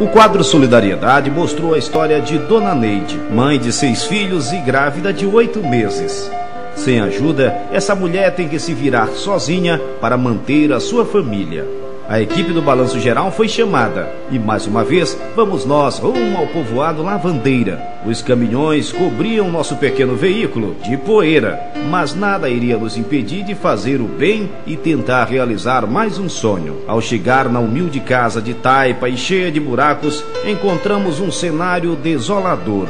O quadro Solidariedade mostrou a história de Dona Neide, mãe de seis filhos e grávida de oito meses. Sem ajuda, essa mulher tem que se virar sozinha para manter a sua família. A equipe do Balanço Geral foi chamada e mais uma vez vamos nós rumo ao povoado Lavandeira. Os caminhões cobriam nosso pequeno veículo de poeira, mas nada iria nos impedir de fazer o bem e tentar realizar mais um sonho. Ao chegar na humilde casa de taipa e cheia de buracos, encontramos um cenário desolador.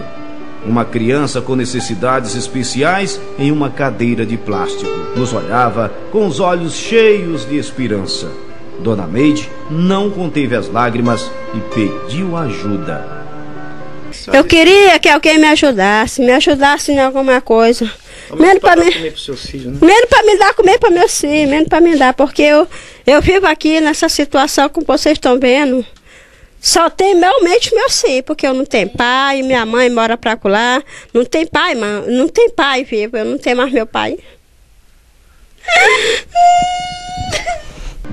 Uma criança com necessidades especiais em uma cadeira de plástico. Nos olhava com os olhos cheios de esperança. Dona Meide não conteve as lágrimas e pediu ajuda. Eu queria que alguém me ajudasse, me ajudasse em alguma coisa. Menos para me, né? menos para me dar comer para meus filhos, menos para me dar, porque eu, eu vivo aqui nessa situação como vocês estão vendo. Só tem realmente meu sim, porque eu não tenho pai, minha mãe mora para lá. Não tem pai, mano, não tem pai vivo, eu não tenho mais meu pai.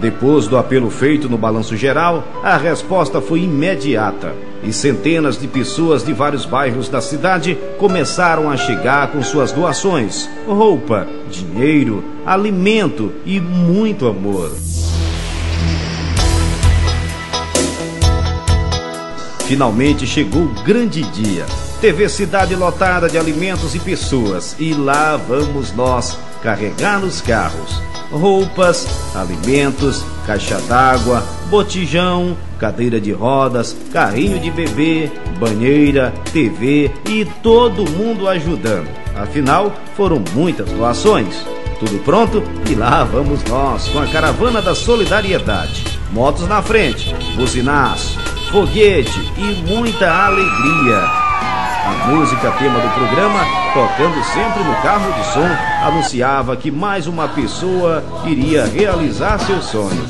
Depois do apelo feito no balanço geral, a resposta foi imediata e centenas de pessoas de vários bairros da cidade começaram a chegar com suas doações: roupa, dinheiro, alimento e muito amor. Finalmente chegou o grande dia. TV cidade lotada de alimentos e pessoas. E lá vamos nós carregar nos carros roupas, alimentos, caixa d'água, botijão, cadeira de rodas, carrinho de bebê, banheira, TV e todo mundo ajudando. Afinal, foram muitas doações. Tudo pronto? E lá vamos nós com a caravana da solidariedade. Motos na frente, buzinaço, foguete e muita alegria. A música tema do programa, tocando sempre no carro de som, anunciava que mais uma pessoa iria realizar seu sonho.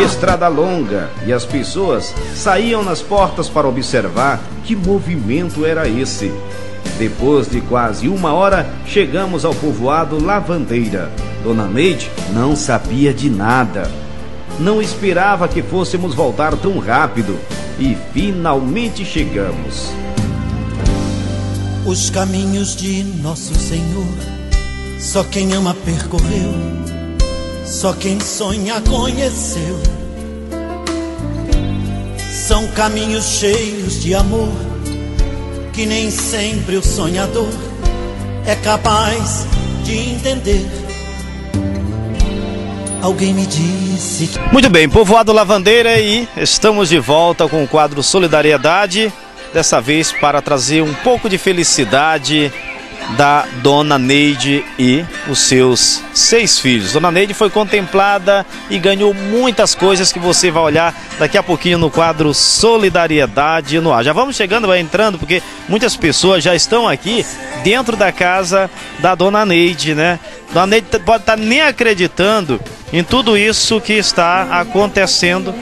Estrada longa e as pessoas saíam nas portas para observar que movimento era esse. Depois de quase uma hora, chegamos ao povoado Lavandeira. Dona Neide não sabia de nada. Não esperava que fôssemos voltar tão rápido e finalmente chegamos. Os caminhos de Nosso Senhor, só quem ama percorreu, só quem sonha conheceu. São caminhos cheios de amor que nem sempre o sonhador é capaz de entender. Alguém me disse. Muito bem, povoado Lavandeira e estamos de volta com o quadro Solidariedade. Dessa vez para trazer um pouco de felicidade da Dona Neide e os seus seis filhos. Dona Neide foi contemplada e ganhou muitas coisas que você vai olhar daqui a pouquinho no quadro Solidariedade no ar. Já vamos chegando, vai entrando, porque muitas pessoas já estão aqui dentro da casa da Dona Neide, né? Dona Neide pode estar nem acreditando em tudo isso que está acontecendo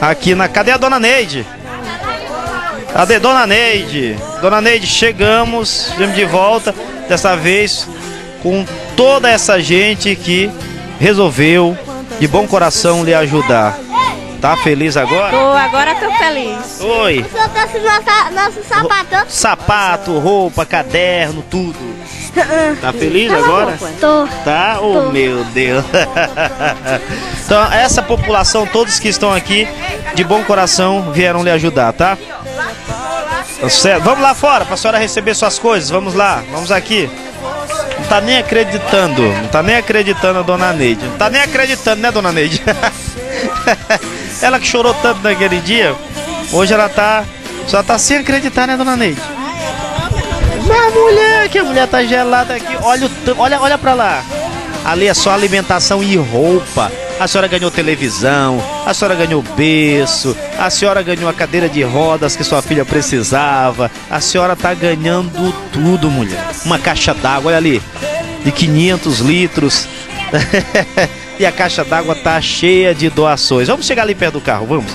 aqui na. Cadê a Dona Neide? Cadê Dona Neide? Dona Neide, chegamos, viemos de volta, dessa vez com toda essa gente que resolveu de bom coração lhe ajudar. Tá feliz agora? Tô, agora tô feliz. Oi. O senhor trouxe nosso, nosso sapato? Sapato, roupa, caderno, tudo. Tá feliz Cala agora? Tô. Tá? Oh Tô. meu Deus. então, essa população, todos que estão aqui, de bom coração, vieram lhe ajudar, tá? Tá certo. Vamos lá fora para a senhora receber suas coisas. Vamos lá, vamos aqui. Não tá nem acreditando, não tá nem acreditando a dona Neide. Não tá nem acreditando, né, dona Neide? ela que chorou tanto naquele dia, hoje ela tá. Só tá sem acreditar, né, dona Neide? Mas mulher, que a mulher tá gelada aqui. Olha, olha, olha pra lá. Ali é só alimentação e roupa. A senhora ganhou televisão, a senhora ganhou berço, a senhora ganhou a cadeira de rodas que sua filha precisava. A senhora tá ganhando tudo, mulher. Uma caixa d'água, olha ali, de 500 litros. e a caixa d'água tá cheia de doações. Vamos chegar ali perto do carro, vamos.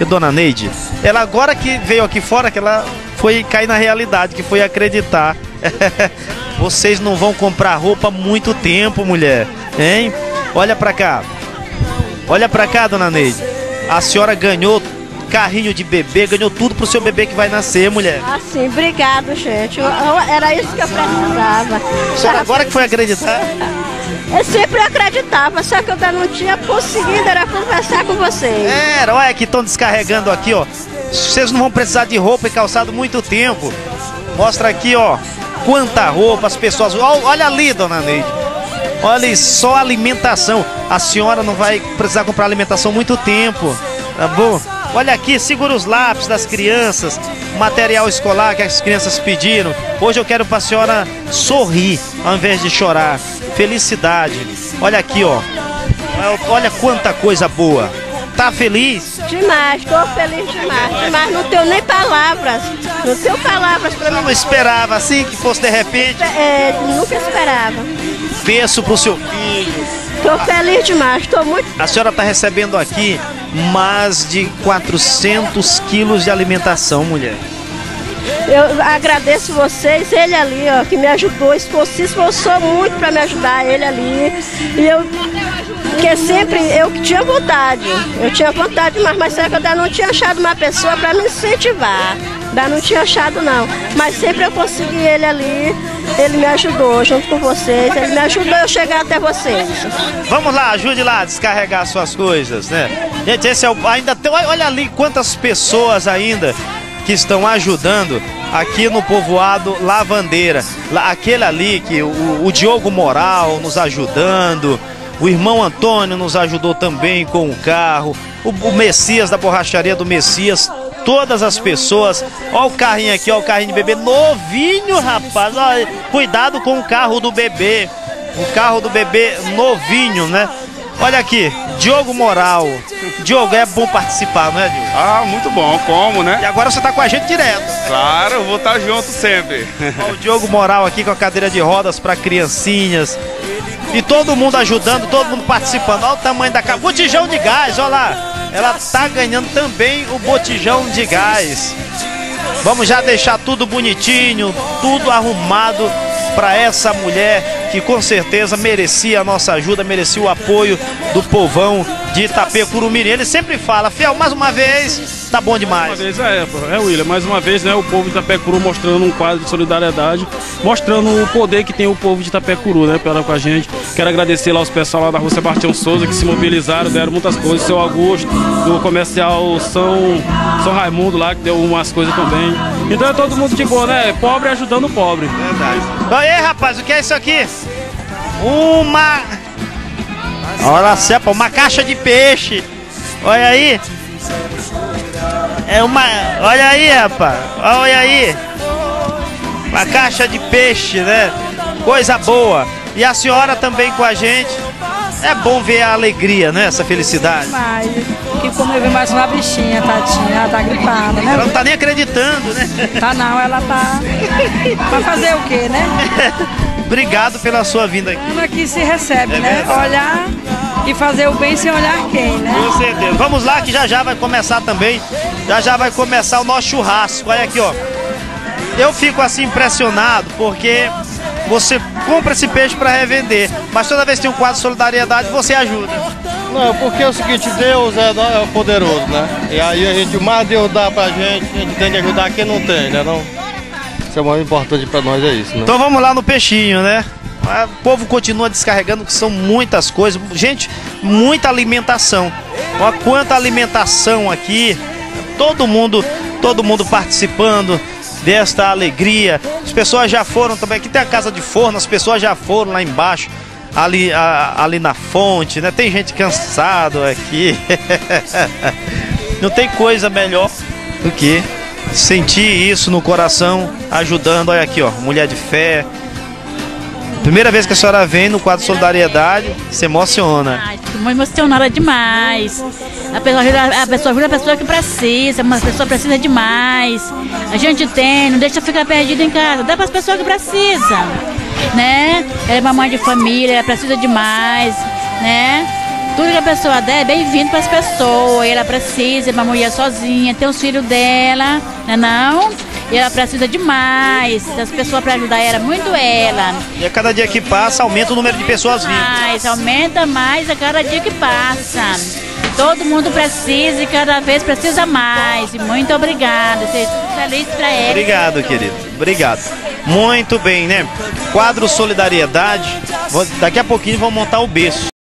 E dona Neide, ela agora que veio aqui fora, que ela foi cair na realidade, que foi acreditar. Vocês não vão comprar roupa muito tempo, mulher. Hein? Olha pra cá. Olha pra cá, dona Neide. A senhora ganhou carrinho de bebê, ganhou tudo pro seu bebê que vai nascer, mulher. Ah, sim, obrigado, gente. Eu, eu, era isso que eu precisava. A senhora agora que foi acreditar? Eu sempre acreditava, só que eu ainda não tinha conseguido era conversar com vocês. Era, olha que estão descarregando aqui, ó. Vocês não vão precisar de roupa e calçado muito tempo. Mostra aqui, ó. Quanta roupa as pessoas. Olha ali, dona Neide. Olha só alimentação. A senhora não vai precisar comprar alimentação muito tempo. Tá bom? Olha aqui, segura os lápis das crianças, material escolar que as crianças pediram. Hoje eu quero para a senhora sorrir ao invés de chorar. Felicidade. Olha aqui, ó. Olha quanta coisa boa. Tá feliz? Demais, tô feliz demais. Demais, não tenho nem palavras. Não tenho palavras para mim. Não esperava assim que fosse de repente? É, nunca esperava. Peço pro seu filho. Tô feliz demais, tô muito. A senhora tá recebendo aqui mais de 400 quilos de alimentação, mulher. Eu agradeço vocês, ele ali, ó, que me ajudou, se esforçou muito para me ajudar, ele ali. E eu, que sempre eu tinha vontade, eu tinha vontade, mas, mas será que eu ainda não tinha achado uma pessoa para me incentivar. Ainda não tinha achado não, mas sempre eu consegui ele ali, ele me ajudou junto com vocês, ele me ajudou a chegar até vocês. Vamos lá, ajude lá a descarregar suas coisas, né? Gente, esse é o. Ainda tem. Olha ali quantas pessoas ainda que estão ajudando aqui no povoado Lavandeira. Aquele ali que o, o Diogo Moral nos ajudando, o irmão Antônio nos ajudou também com o carro, o, o Messias da borracharia do Messias todas as pessoas. Olha o carrinho aqui, olha o carrinho de bebê novinho, rapaz. Olha, cuidado com o carro do bebê. O carro do bebê novinho, né? Olha aqui, Diogo Moral. Diogo, é bom participar, não é, Diogo? Ah, muito bom, como, né? E agora você tá com a gente direto. Claro, eu vou estar tá junto sempre. o Diogo Moral aqui com a cadeira de rodas para criancinhas. E todo mundo ajudando, todo mundo participando. Olha o tamanho da casa. Botijão de gás, olha lá. Ela tá ganhando também o botijão de gás. Vamos já deixar tudo bonitinho, tudo arrumado para essa mulher que com certeza merecia a nossa ajuda, merecia o apoio do povão de Itapecurumiri. Ele sempre fala, Fiel, mais uma vez, tá bom demais. Mais uma vez, é, é William, mais uma vez, né, o povo de Itapecuru mostrando um quadro de solidariedade, mostrando o poder que tem o povo de Itapecuru, né, pela com a gente. Quero agradecer lá os pessoal lá da Rua Sebastião Souza que se mobilizaram, deram muitas coisas, seu Augusto, do comercial São, São Raimundo lá, que deu umas coisas também. Então é todo mundo de boa, né? Pobre ajudando o pobre. Verdade. Aí, rapaz, o que é isso aqui? Uma Olha cepa, uma caixa de peixe. Olha aí. É uma. Olha aí, rapaz. Olha aí. Uma caixa de peixe, né? Coisa boa. E a senhora também com a gente. É bom ver a alegria, né? Essa felicidade. Que como eu vi mais uma bichinha, tadinha, ela tá gripada, né? Ela não tá nem acreditando, né? Tá não, ela tá. Pra fazer o quê, né? Obrigado pela sua vinda aqui. Aqui se recebe, é né? Verdade. Olhar e fazer o bem sem olhar quem, né? Com certeza. Vamos lá que já já vai começar também. Já já vai começar o nosso churrasco. Olha aqui, ó. Eu fico assim impressionado porque você compra esse peixe para revender, mas toda vez que tem um quadro de solidariedade você ajuda. Não, porque é o seguinte, Deus é, é poderoso, né? E aí a gente, o mais Deus dá pra gente, a gente tem que ajudar quem não tem, né? Não? Isso é o mais importante para nós, é isso, né? Então vamos lá no peixinho, né? O povo continua descarregando, que são muitas coisas. Gente, muita alimentação. Olha quanta alimentação aqui. Todo mundo, todo mundo participando desta alegria. As pessoas já foram também. Aqui tem a casa de forno, as pessoas já foram lá embaixo. Ali, a, ali na fonte, né? Tem gente cansado aqui. Não tem coisa melhor do que sentir isso no coração, ajudando. Olha aqui, ó, mulher de fé, Primeira vez que a senhora vem no quadro Solidariedade, se emociona. Muito emocionada demais. A pessoa ajuda a pessoa, ajuda a pessoa que precisa, uma pessoa precisa demais. A gente tem, não deixa ficar perdido em casa, dá para as pessoas que precisam, né? Ela é uma mãe de família, ela precisa demais, né? Tudo que a pessoa der é bem-vindo para as pessoas. Ela precisa, é uma mulher sozinha, tem os filhos dela, né não? E ela precisa demais das pessoas para ajudar ela, muito ela. E a cada dia que passa, aumenta o número de pessoas vindo. Mais, aumenta mais a cada dia que passa. Todo mundo precisa e cada vez precisa mais. E muito obrigada. Seja feliz para ela. Obrigado, querido. Obrigado. Muito bem, né? Quadro Solidariedade. Daqui a pouquinho vamos montar o berço.